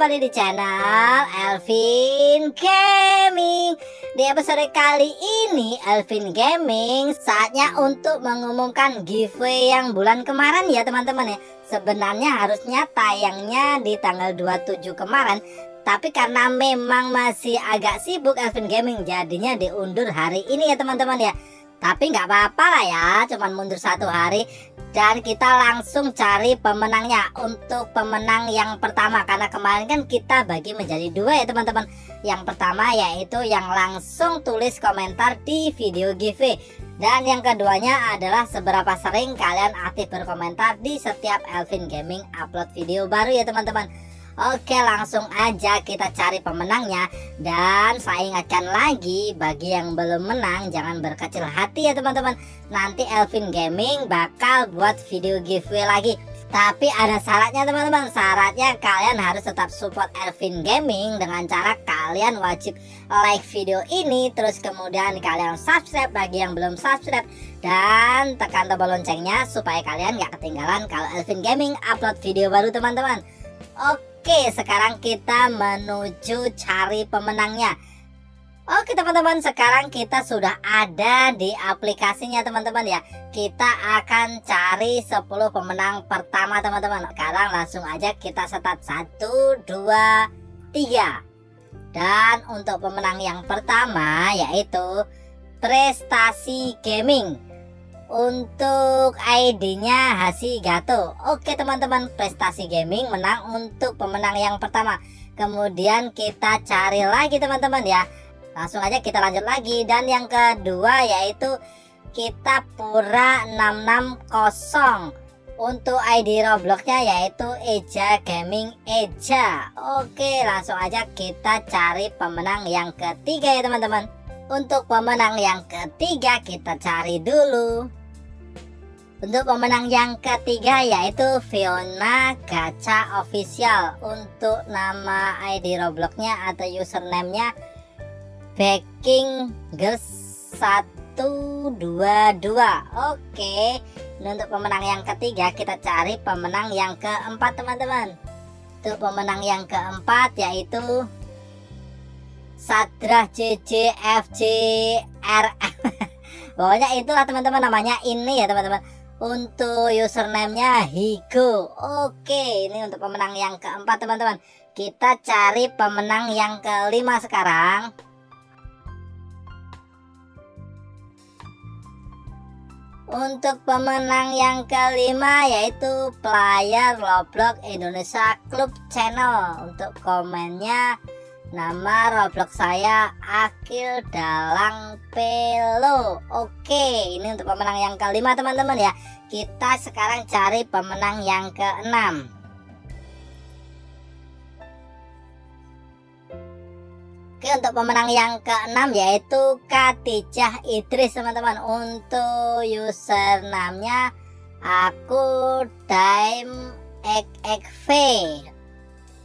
kembali di channel Elvin Gaming. Di episode kali ini Elvin Gaming saatnya untuk mengumumkan giveaway yang bulan kemarin ya teman-teman ya. Sebenarnya harusnya tayangnya di tanggal 27 kemarin Tapi karena memang masih agak sibuk Elvin Gaming jadinya diundur hari ini ya teman-teman ya tapi nggak apa-apa lah ya cuman mundur satu hari dan kita langsung cari pemenangnya. Untuk pemenang yang pertama karena kemarin kan kita bagi menjadi dua ya teman-teman. Yang pertama yaitu yang langsung tulis komentar di video giveaway. Dan yang keduanya adalah seberapa sering kalian aktif berkomentar di setiap Elvin Gaming upload video baru ya teman-teman Oke langsung aja kita cari pemenangnya. Dan saya ingatkan lagi bagi yang belum menang jangan berkecil hati ya teman-teman. Nanti Elvin Gaming bakal buat video giveaway lagi. Tapi ada syaratnya teman-teman. Syaratnya kalian harus tetap support Elvin Gaming Dengan cara kalian wajib like video ini Terus kemudian kalian subscribe bagi yang belum subscribe. Dan tekan tombol loncengnya Supaya kalian gak ketinggalan kalau Elvin Gaming upload video baru teman-teman. Oke Oke, sekarang kita menuju cari pemenangnya. Oke teman-teman, sekarang kita sudah ada di aplikasinya teman-teman ya. Kita akan cari 10 pemenang pertama teman-teman. Sekarang langsung aja kita setat 1, 2, 3. Dan untuk pemenang yang pertama yaitu Prestasi Gaming untuk ID-nya Hasi Gato. Oke teman-teman, prestasi gaming menang untuk pemenang yang pertama. Kemudian kita cari lagi teman-teman ya. Langsung aja kita lanjut lagi dan yang kedua yaitu kita pura 660 untuk ID Robloxnya yaitu Eja Gaming Eja. Oke, langsung aja kita cari pemenang yang ketiga ya teman-teman. Untuk pemenang yang ketiga kita cari dulu. Untuk pemenang yang ketiga yaitu Fiona Gacha Official. Untuk nama ID Robloxnya atau username-nya Baking Girls 122 Oke untuk pemenang yang ketiga kita cari pemenang yang keempat teman-teman. Untuk pemenang yang keempat yaitu Sadrah JJFJ RF Pokoknya itulah teman-teman namanya ini ya teman-teman untuk username-nya Higo. Oke, ini untuk pemenang yang keempat teman-teman. Kita cari pemenang yang kelima sekarang. Untuk pemenang yang kelima yaitu player Roblox Indonesia Club Channel. Untuk komennya Nama Roblox saya Akil Dalang Pelo. Oke ini untuk pemenang yang kelima teman-teman ya. Kita sekarang cari pemenang yang keenam. Oke untuk pemenang yang keenam yaitu Katijah Idris teman-teman. Untuk username-nya Aku Daim XXV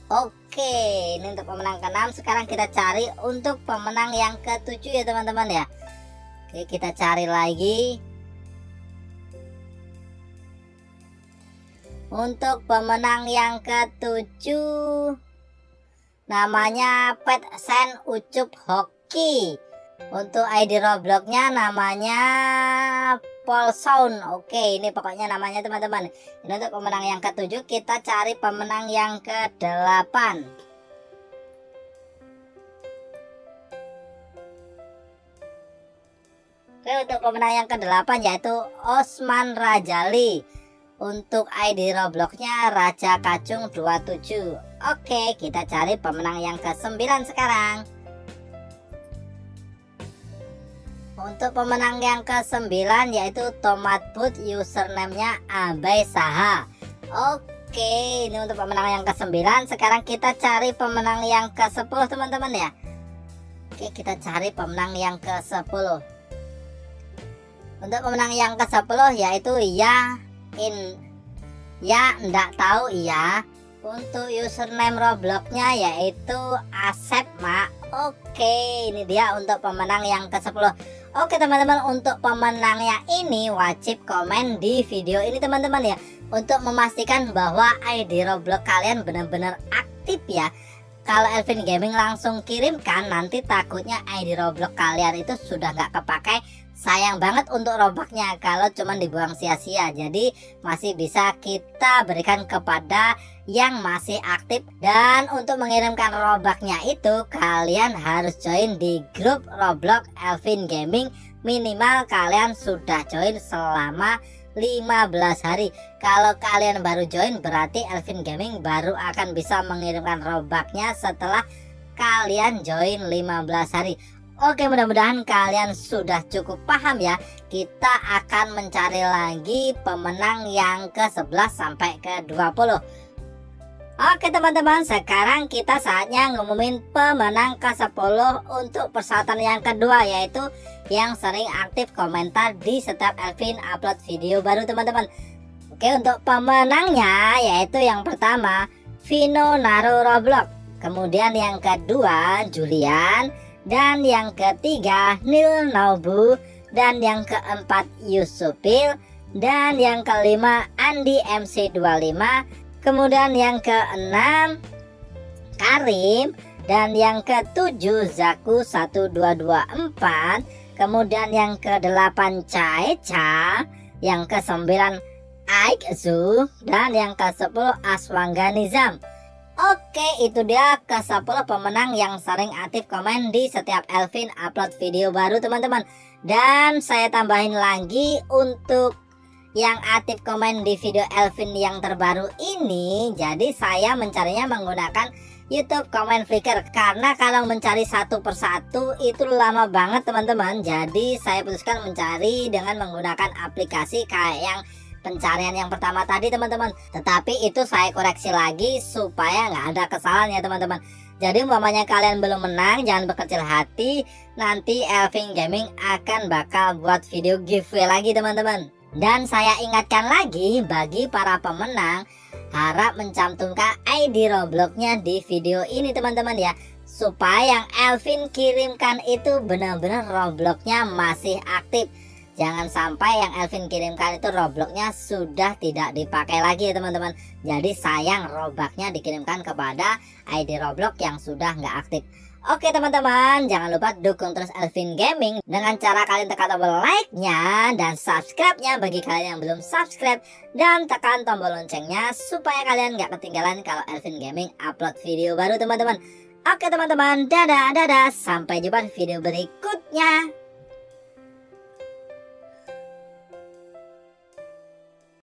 Oke, ini untuk pemenang ke-6. Sekarang kita cari untuk pemenang yang ke-7 ya teman-teman ya. Oke, kita cari lagi. Untuk pemenang yang ke-7 namanya Pet Sen Ucup Hoki. Untuk ID Robloxnya namanya Paul Sound. Oke ini pokoknya namanya teman-teman. Ini untuk pemenang yang ketujuh Kita cari pemenang yang ke delapan Oke untuk pemenang yang ke delapan yaitu Osman Rajali. Untuk ID Robloxnya Raja Kacung 27 Oke kita cari pemenang yang ke sembilan sekarang Untuk pemenang yang ke-9 yaitu Tomat Boot username-nya Abai Saha. Oke, ini untuk pemenang yang ke-9. Sekarang kita cari pemenang yang ke-10 teman-teman ya. Oke, kita cari pemenang yang ke-10. Untuk pemenang yang ke-10 yaitu ya in ya ndak tahu ya. Untuk username Robloxnya yaitu Asep Mak. Oke, ini dia untuk pemenang yang ke-10. Oke teman-teman untuk pemenangnya ini wajib komen di video ini teman-teman ya. Untuk memastikan bahwa ID Roblox kalian benar-benar aktif ya. Kalau Elvin Gaming langsung kirimkan nanti takutnya ID Roblox kalian itu sudah nggak kepakai sayang banget untuk robaknya kalau cuma dibuang sia-sia. Jadi masih bisa kita berikan kepada yang masih aktif dan untuk mengirimkan robaknya itu kalian harus join di grup Roblox Elvin Gaming. Minimal kalian sudah join selama 15 hari. Kalau kalian baru join berarti Elvin Gaming baru akan bisa mengirimkan robaknya setelah kalian join 15 hari Oke mudah-mudahan kalian sudah cukup paham ya. Kita akan mencari lagi pemenang yang ke-11 sampai ke-20 Oke teman-teman sekarang kita saatnya ngumumin pemenang ke-10 untuk persyaratan yang kedua yaitu yang sering aktif komentar di setiap Elvin upload video baru teman-teman. Oke untuk pemenangnya yaitu yang pertama Vino Naru Roblox. Kemudian yang kedua Julian Dan yang ketiga Nil Naubu Dan yang keempat Yusupil. Dan yang kelima Andi MC25 Kemudian yang keenam Karim. Dan yang ketujuh Zaku 1224 Kemudian yang ke-8 Caeca, yang ke-9 Aikzu, dan yang ke-10 Aswanganizam. Oke, itu dia ke-10 pemenang yang sering aktif komen di setiap Elvin upload video baru teman-teman. Dan saya tambahin lagi untuk yang aktif komen di video Elvin yang terbaru ini. Jadi saya mencarinya menggunakan YouTube komen Flickr karena kalau mencari satu persatu itu lama banget teman-teman jadi saya putuskan mencari dengan menggunakan aplikasi kayak yang pencarian yang pertama tadi teman-teman. Tetapi itu saya koreksi lagi supaya nggak ada kesalahan ya teman-teman. Jadi umpamanya kalian belum menang jangan berkecil hati. Nanti Elvin Gaming akan bakal buat video giveaway lagi teman-teman. Dan saya ingatkan lagi bagi para pemenang harap mencantumkan ID Robloxnya di video ini teman-teman ya. Supaya yang Elvin kirimkan itu benar-benar Robloxnya masih aktif jangan sampai yang Elvin kirimkan itu Robloxnya sudah tidak dipakai lagi ya teman-teman jadi sayang Robloxnya dikirimkan kepada ID Roblox yang sudah nggak aktif Oke teman-teman, jangan lupa dukung terus Elvin Gaming dengan cara kalian tekan tombol like-nya dan subscribe-nya bagi kalian yang belum subscribe dan tekan tombol loncengnya supaya kalian nggak ketinggalan kalau Elvin Gaming upload video baru teman-teman. Oke teman-teman, dadah dadah, sampai jumpa di video berikutnya.